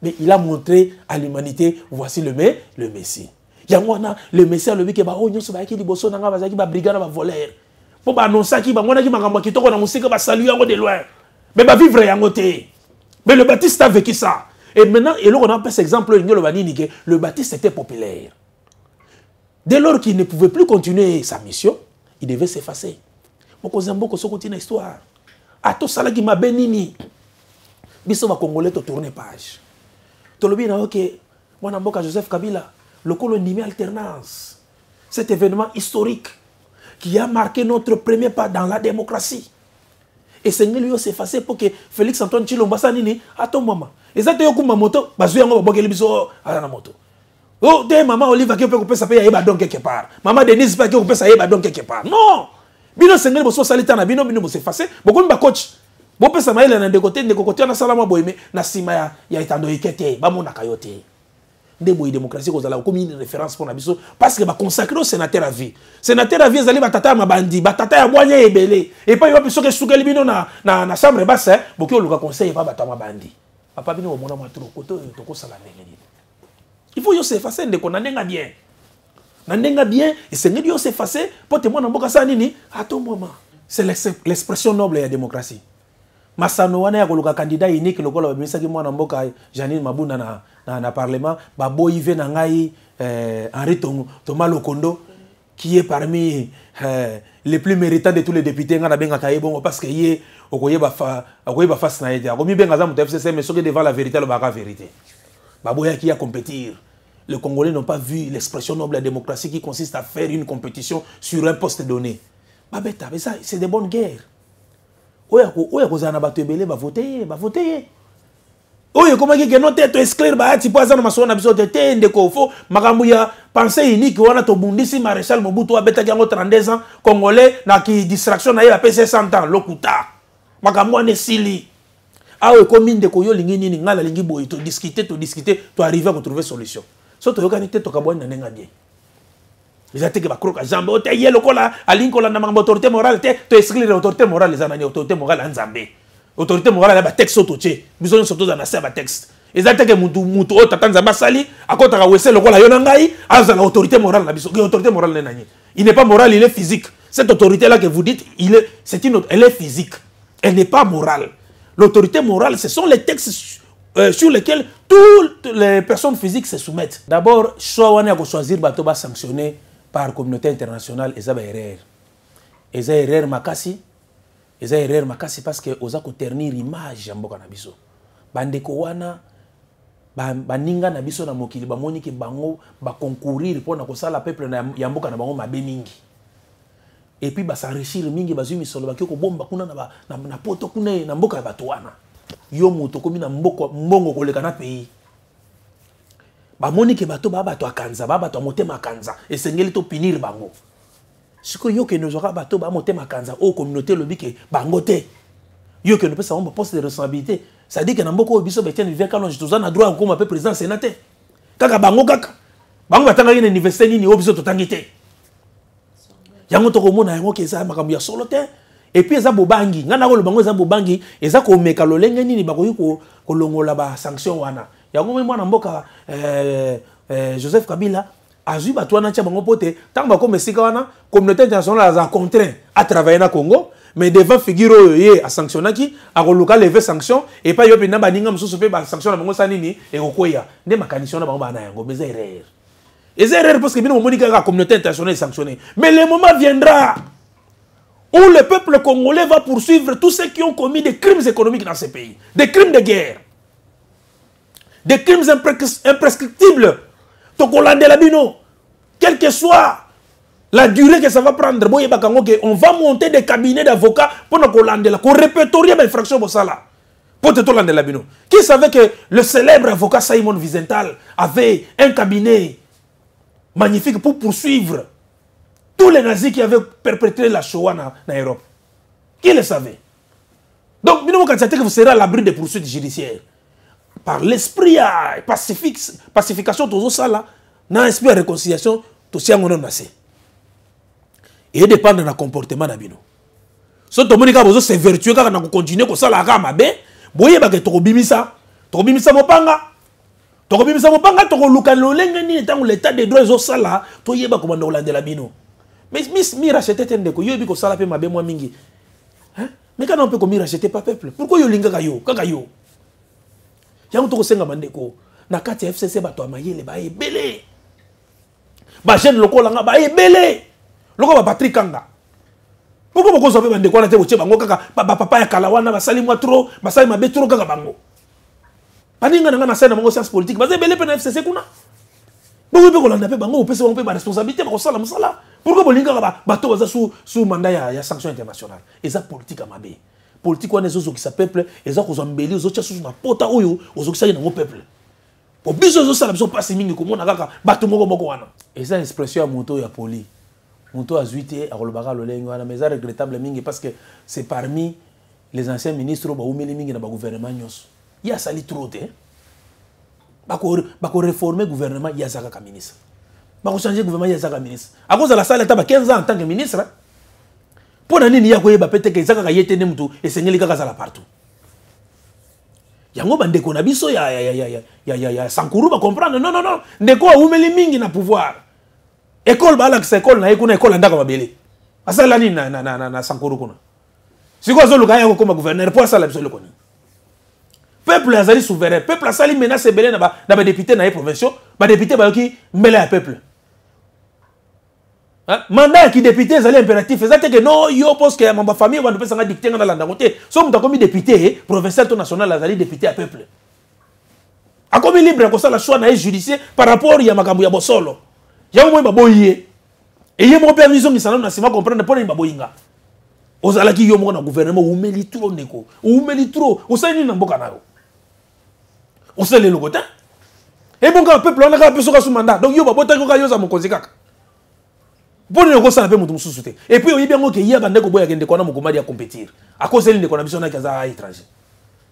mais il a montré à l'humanité voici le, le messie. Yango wana le messie alobi ke baoyo nyonso bayaki liboso na ngai bazalaki babriga na bavolere mpo baannonsaki bangonaki makambo ya kitoko na mosika basalue yango de loin. Mais bavivre yango te. Mais le baptiste a vécu ça. Et maintenant exemple oyo lingi oloba nini ke le baptiste était populaire. Dès lors qu'il ne pouvait plus continuer sa mission il devait s'effacer mokonzi mboka soki otina histoire. Atosalaki mabe nini? Biso bacongolais totourne page. Tolobi na yo ke mwana mboka joseph kabila lokolo ndimi alternance. Cet événement historique qui a marqué notre premier pas dans la démocratie. Esengeli yo s'efface mpo ke félix antoine chilombo asa nini? Atomwama eza te yokumba moto bazwi yango babokeli biso aza na moto. O te mama olive ake mpe kopesa mpe yayeba don quelque part. Mama denise mpe ake kopesa yayeba don quelque part. Non bino esengeli bososali ta na bino bino bosefase. Bokomi bacoach bopesa mayele na ndeko te ndeko kote wana asala mwa boyeme na nsima ya, ya etando eke te bamonaka yo te. Nde boye démocratie kozala komi une référence mpo na biso parce que baconsacre o sénateur à vie. Sénateur à vie ezali batata ya mabandi batata ya bwanya ebele. Epai wapi soki esukeli bino na, na, na chambre basse boki oluka conseil epa bato ya mabandi. Papa bino bomona mwa tro kote oyo tokosala ndenge nini. Il faut yo s'efface ndeko na ndenge bien na ndenge bien esengeli yo s'efface mpo te mwana mboka asala nini? Atombwama c'est l'expression noble ya démocratie. Masano wana ya koluka candidat unique lokola babimisaki mwana mboka janine mabunda na, na, na parlement baboyi ve na ngai eh, henri thomas lokondo qui est parmi eh, les plus méritants de tous les députés nga nabengaka ye bongo parce que ye okoyeba face na ye te. Akomibenga aza moto fcc mais soki devant la vérité alobaka vérité. Baboyaki ya compétir les congolais n'ont pas vu l'expression noble de la démocratie qui consiste à faire une compétition sur un poste donné. C'est des bonnes guerres. Oyo akozala na bato ebele bavote ye bavote ye. Oyo ekomaki keno te toexclare bayati mpo aza na masolo na biso te te ndeko fo makambo ya pensée unique wana tobundisi maréchal mobutu abetaki yango 32 ans congolais na kidistraction na ye bapesi 100 ans lokuta. Makambo wana esili. Awa ekomi ndeko yo olingi nini ngai nalingi boye todiskute todiskute toarrive kotrouve solution autorité morale te toexclire autorité morale eza nani? Autorité morale ya nzambe. Autorité morale ya batexte oyo totie. Biso nyonso toza na se ya batexte eza teke mutu mutu oyo tata nzambe asali akotaka wese lokola yo na ngai azala autorité morale na biso. Autorité morale nani? Il n'est pas moral il est physique. Cette autorité là que vous dites il est c'est une elle est physique. Elle n'est pas morale. L'autorité morale ce sont les textes euh, sur lesquels toutes les personnes physiques se soumettent. D'abord choix wana ya kochoisir bato basanctionner par communauté internationale eza baerreur eza erreur makasi. Eza erreur makasi parce que oza koternir image ya mboka na biso. Bandeko wana baninga na biso na mokili bamoni ke bango baconcourir mpona kosala peuple ya mboka na bango mabe mingi. Epuis basenrichir mingi bazwi misolo baki kobomba kuna na, na, na poto kuna na mboka ya bato wana yo moto okomi na mbongo koleka na pays. Bamoni ke bato baa bato akanza baa bato ya motema akanza esengeli topinir bango. Sikoyo yo kende ozwaka bato baa motema akanza oyo communauté elobi ke bango te. Yo kende opesa bango baposte de responsabilité. Cestadire ke na mboka oyo biso betienne vivier kalonge toza na droit ya kokóma mpe président sénat te. Kaka bango kaka bango batangaki na université nini oyo biso totangi te. Yango tokomona yango ke eza makambo ya solo te epuis eza bobangi. Ngai nakoloba bango eza bobangi. Eza komeka lolenge nini? Bakoki kolongola basanction wana. Yango moi mwana mboka eh, eh, joseph kabila azwi bato wana tia bango mpo te ntango bakoma esika wana communauté internationale aza contraint atravaille na congo. Mais devant figure oyo ye asanctionnaki akoluka leve sanction. Epai yo mpena baninga mosusu mpe basanction na bango sa nini? Ekokweya. Nde makanisi wana bango bana yango mais eza erreur. Eza erreur parce que bino bomoni kaka communauté internationale esanctionné mais le moment viendra où le peuple congolais va poursuivre tous ceux qui ont commis des crimes économiques dans ce pays. Des crimes de guerre. Des crimes imprescriptibles. Tokolandela bino quelle que soit la durée que ça va prendre on va monter des cabinets d'avocats mpona kolandela korépertorie bainfraction bosala po te tolandela bino qui savait que le célèbre avocat simon visental avait un cabinet magnifique pour poursuivre tous les nazis qui avaient perpétré la Shoah na Europe. Qui le savait Donc, quand que vous serez à l'abri des poursuites judiciaires. Par l'esprit à pacifique, pacification, tout ça là, na esprit à réconciliation, tout ça on a assez. Et dépend notre comportement na bino. So to monika bozo c'est vertueux kaka na ko continuer ko sala ka mabe, boye ba ke to bimisa, to bimisa mopanga. tokobimisa mopanga tokoluka lolenge nini? Ntango l'état de droit ezosala toyeba kobanda kolandela bino mirachete te ndeko yo yebi kosala mpe mabe mwa mingi. Mais kana mpe komirachete pa peuple pourkoi yo olingaka yo kaka yo? Yango tokosenga bandeko. Na kati ya fcc bato ya mayele baebele bajeune lokola nga baebele lokola bapatrik kanga. Pourkoi bokozwa mpe bandeko wana te botie bango kaka? Bapapa ya kala wana basali mwa tro basali mabe tro kaka bango. Baninga na nga na sene bango science politique baza ebele mpe na fcc kuna. Bongo mpe kolanda mpe bango opesi bango mpe baresponsabilité bakosala mosala pourkoi bolingaka bato baza sous mandat ya, ya sanction internationale? Eza politique ya mabe. Politique wana ezozokisa peuple eza kozwa mbeli ozotia susu na pota oyo ozokisaki nango peuple. Po biso ezosala biso mpasi mingi komona kaka bato moko moko wana. Eza expression ya moto ya poli. Moto azwi te akolobaka lolenge wana mais eza regrettable mingi parce que c'est parmi les anciens ministres oyo baumeli mingi na bagouvernement nyonso. Ye asali trop te bakoreforme gouvernement ye aza kaka ministre bakochange gouvernement ye aza kaka ministre. Akozala asali ata ba 15 ans en tant que ministre mpo na nini ye akoyeba pe teke eza kaka ye te nde motu esengeli kaka azala partout. Yango bandeko na biso ya, ya, ya, ya, ya, ya, ya sankuru bacomprendre non non non. Ndeko aumeli mingi na pouvoir. Ekole baalakisa ekole na ye kuna ekole andaka mabele asalela nini na, na, na, na, na sankuru kuna? Sikoyo azoluka ye kokoma gouverneur mpo asala biso eloko nini? Peuple azali souverain. Peuple asali menace ebele na badepute na ye provinciaux badepute bayoki mbele ya peuple mandat ya kidepute ezali impératif. Eza teke no yo poske ya famille bandu pesanga dicté nga nalandango te. So moto akomi député provincial to national azali député ya peuple. Akomi libre ya kosala choix na ye judiciaire par rapport ya makambo ya bosolo. Yango moi baboyi ye eye moko mpe amizongisa nano na nsima comprendre mpo nini baboyi nga. Ozalaki yo moko na gouvernement oumeli tro ndeko. Oumeli tro osali nini na mboka na yo? Osala eloko te. Ebonga peuple wana kaka mpe soki asu mandat. Donc yo babotaki kaka yo oza mokonzi kaka mpo nini okosala mpe moto mosusu te. Epuis oyebi yango ke ye bandeko boyaka ndeko wana mokomadi ya compétir. Akozeli ndeko na biso naki aza étranger.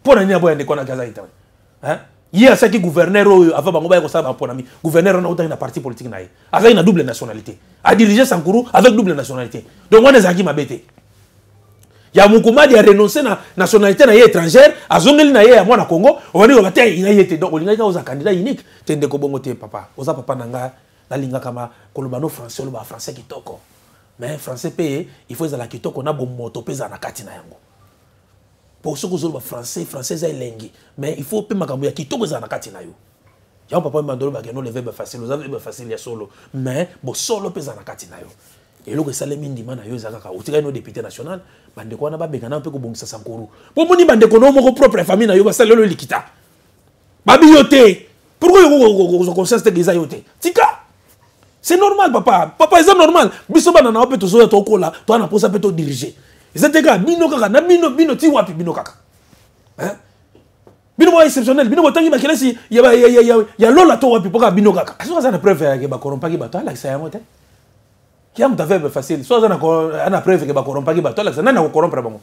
Mpo na nini aboya ndeko naki aza étranger? Ye asaki gouverneur oyo ava bango baya kosala bamponami gouverneur wana autaki na parti politique na ye. Azalaki na double nationalité. Adirige sankuru avec double nationalité. Donc wana ezalaki mabe te. Ya mokumadi arenonce na nationalité na ye étrangère azongeli na ye ya mwana congo obandi koba te na ye te. Donc olingaki oza candidat unique. Te ndeko bongo te papa oza papa na nga nalingaka ma koloba no français oloba français kitoko mais français mpe il faut ezala kitoko na bomoto mpe ezala na kati na yango po soki ozoloba français français eza elengi mais il faut mpe makambo ya kitoko ezala na kati na yo yango papa mibanda olobaka no le verbe facile oza verbe facile ya solo mais bosolo mpe ezala na kati na yo eloko esalemi ndima na yo eza kaka otikali no député national bandeko wana babengana mpe kobongisa sankuru mpo moni bandeko no moko propre famille na yo basali olo likita babi yo te pourkoi yokozwa conscience teke eza yo te tika c'est normal papa papa eza normal biso bana na yo mpe tozoya tokola toa na mposa mpe todirige eza te kaka bino kaka na bino bino ti wapi bino kaka bino moko exceptionnel bino botangi bakelasi ya lola to wapi mpo kaka bino kaka soki aza na preuve yake bakorompaki bato alakisa yango te kia moto aveugle facile so aza na preuve ke bakorompaki bato alakisa nani akokorompre bango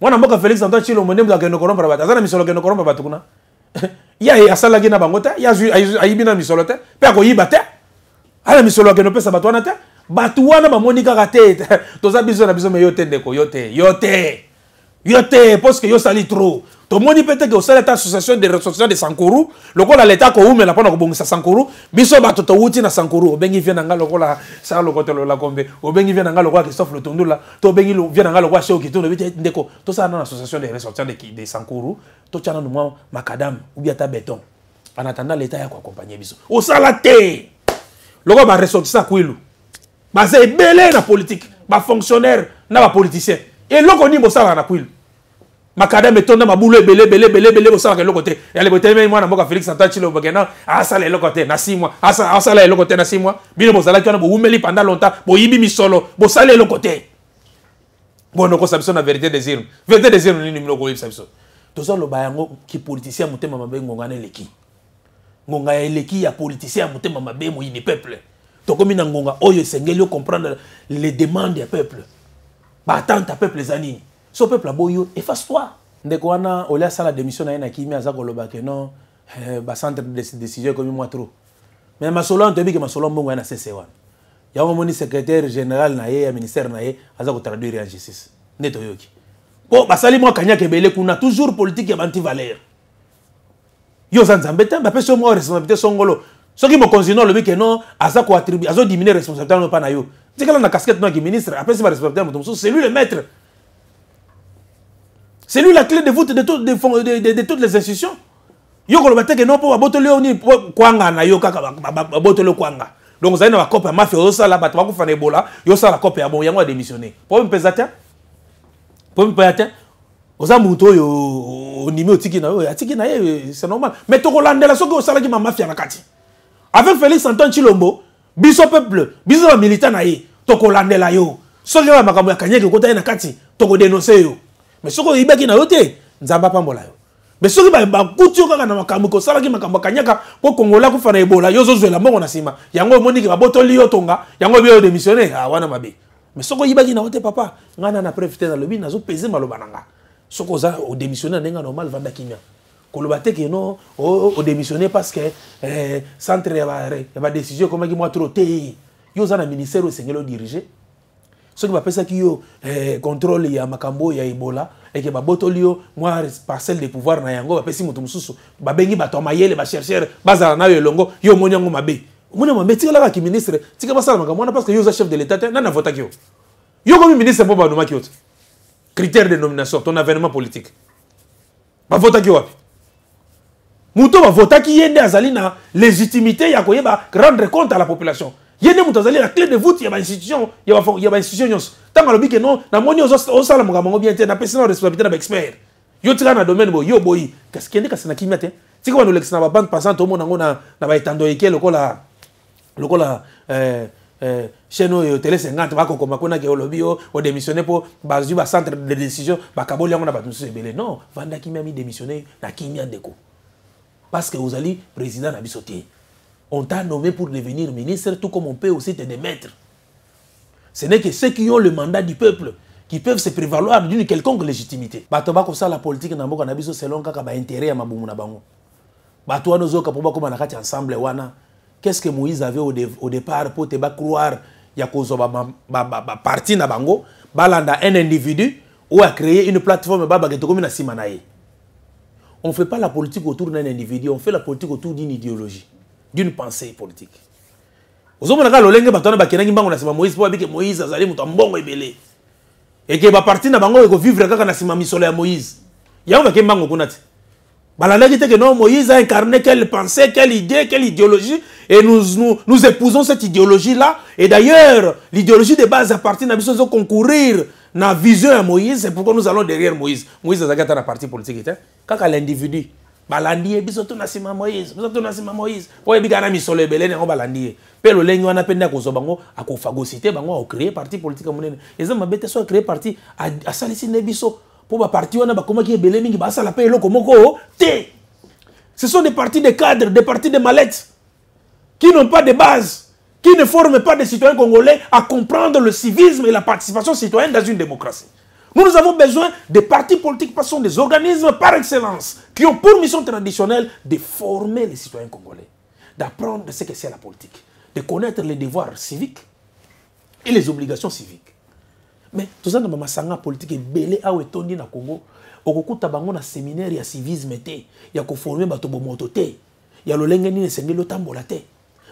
mwana mboka félix antoine chilombo nde moto akende korompre bato aza na misolo akende korompre bato kuna ye asalaki na bango te ye ayibi na misolo te mpe akoyiba te ana misolo akende opesa bato wana te bato wana bamoni kaka te. Toza biso na biso me yo te ndeko yo te yo te yo te parceke yo osali trop. Tomoni mpe teke osali ata association de ressortissant de sankuru lokola leta koumela mpona kobongisa sankuru biso bato towuti na sankuru. Obengi vie na nga lokola sar lokotelo la kombe obengi vie na nga lokola christophe lotundula to obengi vie na nga lokola sheo kitundu obi te ndeko tosala nano association de ressortissant de, de sankuru totya nano mwa makadame ubi ata beton en attendant leta ya koakompagne biso. Osala te lokola baressortissant kwilu. Baza ebele na politique bafonctionnaire na bapoliticien eloko nini bosalaka na kwilu? Makadame etonda mabulu ebele ebele ebele ebele bosalaka eloko te. Yale botelemi mwana mboka félix antoine chilo bokena asala eloko te na 6 mois. Asa- asala eloko te na 6 mois. Bino bozalaki wana bowumeli pendant longtemps boyibi misolo bosali eloko te. Bono kosa biso na vérité désir vérité désir nini mino koyebisa biso? Tozaloba yango kipoliticien ya motema mabe ngonga na eleki ngonga ya eleki ya politicien ya motema mabe moyini peuple. Tokomi na ngonga oyo esengeli ocomprendre les demandes ya peuple. Baatente ya peuple eza nini? So peuple aboyi yo efface toi. Ndeko wana olia asala démission na ye na kimi aza koloba ke non eh, bacentre de décision ekomi mwa trop. Mais masolo wana toyebi ke masolo mbongo ya na sese wana. Yango moni secrétaire général na ya ministère na ye aza kotraduire en justice. Nde basali mwa kanyaka ebele kuna toujours politique ya banti valeur yo oza nzambe te bapesi yo mwa responsabilité songolo. Soki mokonzi no alobi ke non aza koattribue azodimine responsabilité wana mpa na yo. Tikala na casquette no yaki ministre apesi baresponsabilité ya moto mosusu c'est lui le maître. C'est lui la clé de voûte de, de, de, de, de toutes les institutions. Yo koloba te ke non mpo babotoli yo nini kwanga na yo kaka ba- ba- babotoli yo kwanga. Donc ozali na bakope ya mafia ozosala bato bakufa na ebola yosala kope ya bon yango adémissionné po mpeza te po mpeya te oza moto oyo ondimi otiki na yo atiki na ye c'est normal. Mais tokolandela soki osalaki mamafia na kati. Avec félix antoine chilombo biso peuple biso bamilitant na ye tokolandela yo. Soki ba makambo ya kanyaki ekota ye na kati tokodénonce yo. Mais soki oyibaki na yo te nzambe apambola yo. Mais soki ba- bakuti yo kaka na makambo kosalaki makambo ya kanyaka mpo kongola kufa na ebola yo ozozwela mbongo na nsima. Yango omoniki babotoli yo tonga yango obi oyo démissionné ah, wana mabe. Mais soki oyibaki na yo te papa ngai na na preuve te nalobi nazopese maloba na nga soki oza odémissionné na ndenge ya normal vanda kimia koloba te ke no odémissionné parce que eh, centre ya ba- ya badécision ekomaki mwa trop te. Yo oza na ministère oyo esengeli odirige. Soki bapesaki yo eh, contrôle ya makambo ya ebola eke babotoli yo mwa parcelle de pouvoir na yango bapesi moto mosusu babengi bato ya mayele bacherchere bazala na yo elongo yo omoni yango mabe. Omoni yango mabe tikalaka kiministre tika basala makambo wana parce que yo oza chef de l'état te nani avotaki yo? Yo komi ministre mpo banomaki yo te critère de nomination ton avènement politique. Bavotaki wapi? Moto bavotaki ye nde azali na légitimité ya koyeba rendre compte à la population. Ye nde moto azali na clé de voûte ya bainstitution ya bainstitution nyonso. Ntango alobi ke non namoni ozo- osala makambo yango bien te napesi na responsabilité na baexpert yo tika na domaine boye yo boyi kasi kende kasi na kimia te. Tika bana olekisa na babande passante omona yango na baetando eke lokola lokola eh, chaîne oyo tele 50 bakokoma kuna ke olobi yo odémissionné mpo bazwi bacentre de décision bakaboli yango na non vanda kimia midémissionné na kimia ndeko parce que ozali président na on t'a nommé pour devenir ministre tout comme on peut aussi te démettre. Ce n'est que ceux qui ont le mandat du peuple qui peuvent se prévaloir d'une quelconque légitimité. Bato bakosala politique na mboka na selon kaka baintérêt ya mabumu na bango. Bato wana ozoyoka mpo bakóma na kati ensemble wana qu'est ce que moïse avait au, dé, au départ mpo te bacroire ya kozwa baparti ba, ba, ba, parti na bango balanda un individu oyo acréé une plateforme babake tokomi na nsima na ye. On ne fait pas la politique autour d'un individu, on fait la politique autour d'une idéologie, d'une pensée politique. ozomona kaka lolenge bato wana bakendaki mbango na nsima moïse mpo babike moïse azali moto ya mbongo ebele. Eke baparti na bango ekovivre kaka na nsima misolo ya moïse. Yango bake mbango kuna te balandaki te que non moïse a incarné quelle pensée quelle idée quelle idéologie et nous, nous, nous épousons cette idéologie là et d'ailleurs l'idéologie de base na biso ezo concourir na vision ya moïse c'est pourquoi nous allons derrière moïse. Moïse azalaki ata na parti politique te kaka l'individu balandi ye biso to na nsima ya moïse biso to na nsima ya moïse. Mpo oyebi kaka na misolo ebele yango balandi ye mpe lolenge wana mpe nde akozwa bango akofagosite bango akocréer parti politique monene eza mabe te so acréer parti a- asalisi nde biso mpo baparti wana bakomaki ebele mingi basala mpe eloko moko te ce sont des partis de cadres des partis de mallettes qui n'ont pas de base, qui ne forment pas des citoyens congolais à comprendre le civisme et la participation citoyenne dans une démocratie. Nous, nous avons besoin des partis politiques parce que sont des organismes par excellence qui ont pour mission traditionnelle de former les citoyens congolais, d'apprendre ce que c'est la politique, de connaître les devoirs civiques et les obligations civiques. Mais toza na bamasanga politike ebele awa etondi na congo. Okokuta bango na séminaire ya civisme te ya koforme bato bomoto te. Ya lolenge nini esengeli otambola te?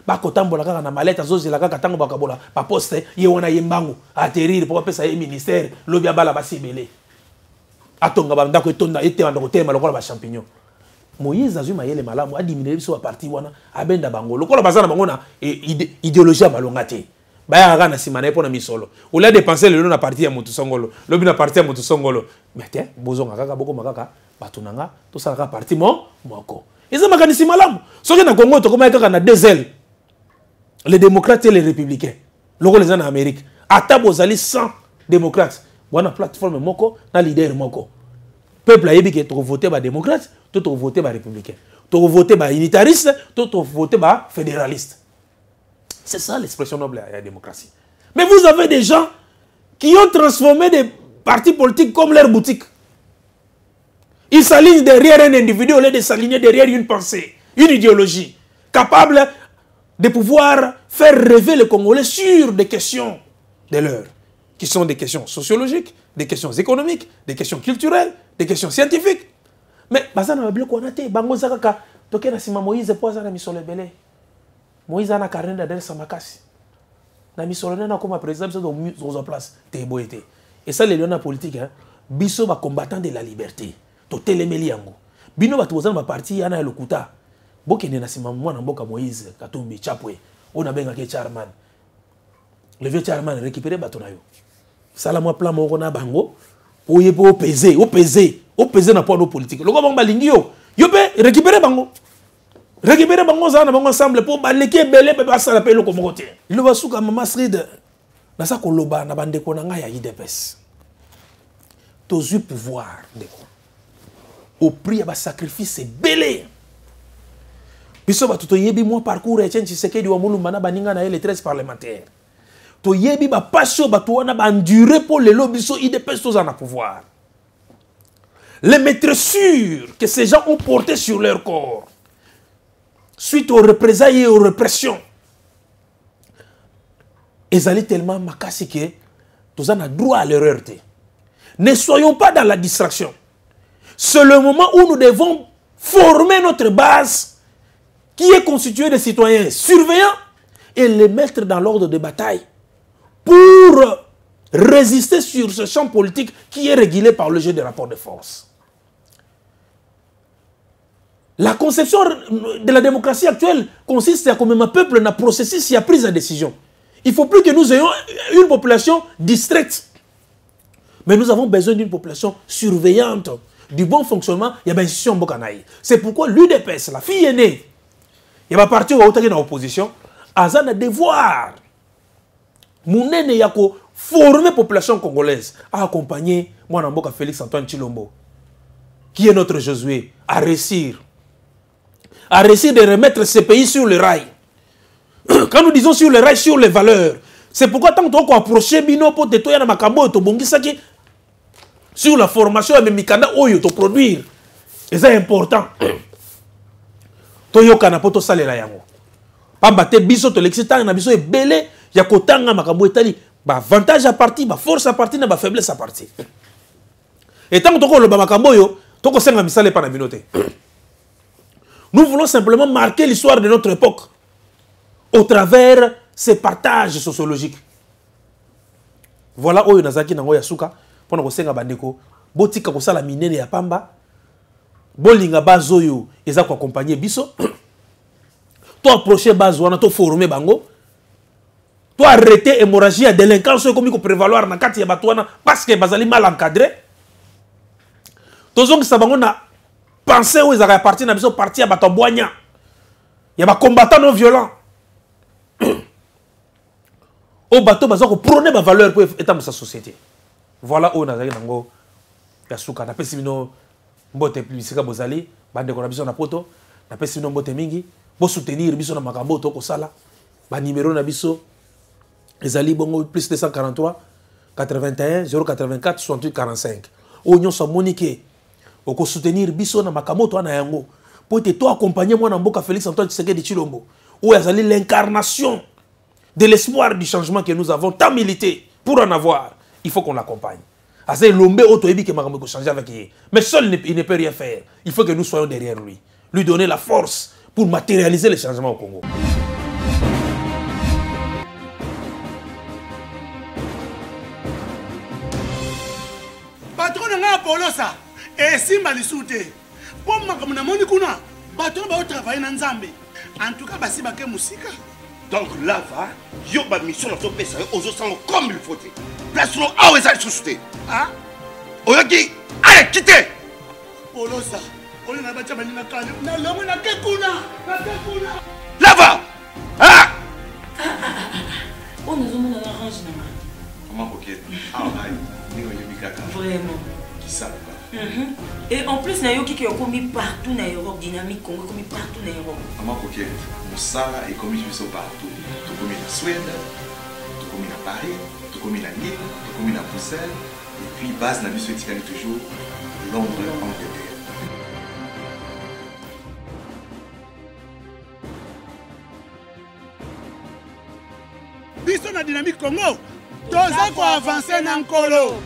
Bakotambola kaka na malete azozela kaka ntango bakabola baposte ye wana ye mbangu aterrir mpo bapesa ye ministère lobi abala basi ebele. Atonga bandako etonda ete bandako telema lokola bachampignon moïse azwi mayele malamu adiminele biso baparti wana abenda bango. Lokola baza na bango na eh, idéologie ya malonga te bayaka kaka na nsima na ye mpo na misolo. Olia dépense lelo na parti ya motu songolo lobi na parti ya motu songolo. Mais te bozonga kaka bokoma kaka bato na nga tosala kaka parti mo moko. Eza makanisi malamu. Soki na congo tokomaki kaka na deux ailes les démocrates et les républicains lokola eza na amérique ata bozali 100 démocrates. Wana plateforme moko na leader moko. Peuple ayebi ke tokovote badémocrate to tokovote barépublicain tokovote baunitariste to tokovote bafédéraliste c'est ça l'expression noble ya ya démocratie mais vous avez des gens qui ont transformé des partis politiques comme leur boutique ils s'alignent derrière un individu au lieu de s'aligner derrière une pensée une idéologie capable de pouvoir faire rêver les Congolais sur des questions de l'heure, qui sont des questions sociologiques, des questions économiques, des questions culturelles, des questions scientifiques. Mais moïse ana carnet d'adresse makasi na misolo nde nakóma président biso tokozwa place. Te boye te esaleli wana politique hein? biso bacombattant de la liberté. Totelemeli yango. Bino bato boza na baparti yana ya lokuta. Bokende na nsima mwana mboka moïse katumbi chapwe oyo nabengaki charman le vieux charman récupéré bato na yo. Sala mwa plan moko na bango. Oye mpe opese opese. Opese na poano politique loko bango balingi yo. Yo mpe récupéré bango récupéré bango ozala na bango ensemble mpo baleki ebele mpe basala mpe eloko moko te liloba suka mama srid naza koloba na bandeko na ngai ya idps tozwi pouvoir au prix ya basacrifice ebele biso bato toyebi mwa parcours ya etienne tshisekedi wa molumba na baninga na ye le 13 parlementaire. Toyebi bapasi oyo bato wana baendure mpo lelo biso idps toza na pouvoir. Les maîtressures que ces gens ont porté sur leur corps suite aux représailles et aux répressions ezali tellement makasi ke toza na droit à l'erreur ne soyons pas dans la distraction c'est le moment où nous devons former notre base qui est constituée de citoyens surveillants et les mettre dans l'ordre de bataille pour résister sur ce champ politique qui est régulé par le jeu des rapports de force. La conception de la démocratie actuelle consiste à comme un peuple n'a processus y a prise de décision. Il ne faut plus que nous ayons une population distraite. Mais nous avons besoin d'une population surveillante, du bon fonctionnement, il y a une institution Bokanaï. C'est pourquoi l'UDPS, la fille aînée, il y a parti où dans l'opposition, a un devoir. Mounene Yako, former la population congolaise, à accompagner moi Félix Antoine Chilombo, qui est notre Josué, à réussir. À réussir de remettre ce pays sur le rail. Quand nous disons sur le rail, sur les valeurs, c'est pourquoi tant qu'on approche Bino pour te na makambo to bongisaki sur la formation ya mikanda oyo to produire. C'est important. toyokana mpo tosalela yango pamba te biso tolekisi ntango na biso ebele ya kotanga makambo etali baavantage ya parti baforce ya parti na bafaiblesse ya parti e ntango tokoloba makambo oyo tokosenga misala epa na bino te nous voulons simplement marquer l'histoire de notre époque au travers ces partages sociologiques. Voilà oyo nazalaki nango ya suka mpona kosenga bandeko. Botika kosala minene ya pamba. Bolinga base oyo eza koakompagne biso. Toapproche base wana toforme bango. Toarrete hémorragie ya délinquance ekomi koprévaloir na kati ya bato wana parce que bazali mal encadré. Tozongisa bango na pensé oyo ezalaka ya parti na biso parti ya bato ya bwanya ya bacombattant non violent oyo bato baza koprone bavaleur mpo etambusa société. Voilà oyo nazalaki nango. Ya suka napesi bino mbote bisika bozali bandeko na biso na poto napesi bino mbote mingi. Bosoutenir biso na makambo oyo tokosala banimero na biso ezali bongo plus 243 81 084 68 45 oyo nyonso amoni ke okosoutenir biso na makambo oyo toa na yango mpo ete toaccompagne mwana mboka félix antoine tshisekedi chilombo oyo azali l'incarnation de l'espoir du changement que nous avons tant milité pour en avoir. Il faut qu'on l'accompagne. Ke ekochange avec ye mais seul il ne peut rien faire. Il faut que nous soyons derrière lui. Lui donner la force pour matérialiser les changements au congo. Bato na ngai ya polosa esimba lisu te. Mpo makambo namoni kuna bato oyo baotravaille na nzambe. Cas basi bake mosika. Donc lava yo bamission nazopesa yo ozosanga comme il faut te. Place no awa eza lisusu te. Ah, oyoki ale kite olosa oyo na batya baninga kale. Nalongo nake kuna nake kuna. Lava ah! oyo nazomona na range nanga Maman coquette. Ah, aïe. Ndenge oyebi kaka. vraiment. Kisaka. Mhm. et en plus nayoki ke okomi partout na europe dynamique congo ekomi partout na europe Maman coquette. mosala ekomi biso partout tokomi na swede tokomi na paris tokomi na lille tokomi na bruxelles et puis base na biso etikali toujours londres angleterre biso na dynamique congo toza koavanse na nkolo